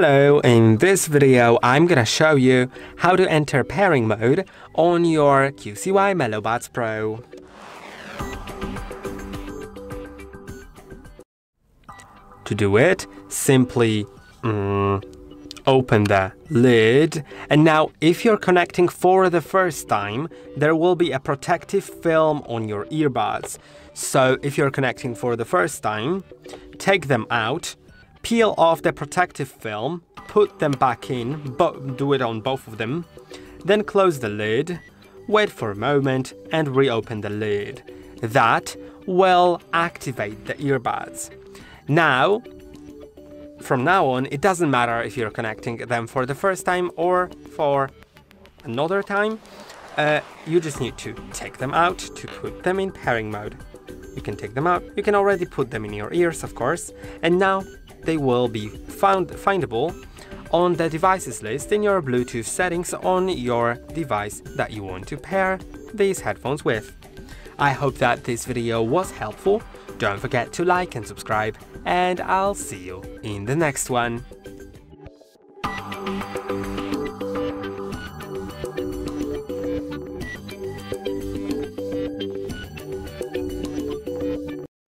Hello, in this video I'm gonna show you how to enter pairing mode on your QCY MeloBuds Pro. To do it, simply mm, open the lid and now if you're connecting for the first time, there will be a protective film on your earbuds. So if you're connecting for the first time, take them out Peel off the protective film, put them back in, but do it on both of them. Then close the lid, wait for a moment and reopen the lid. That will activate the earbuds. Now, from now on, it doesn't matter if you're connecting them for the first time or for another time. Uh, you just need to take them out to put them in pairing mode. You can take them out, you can already put them in your ears, of course, and now they will be found findable on the devices list in your Bluetooth settings on your device that you want to pair these headphones with. I hope that this video was helpful. Don't forget to like and subscribe, and I'll see you in the next one.